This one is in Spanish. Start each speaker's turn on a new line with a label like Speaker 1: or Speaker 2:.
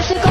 Speaker 1: Ese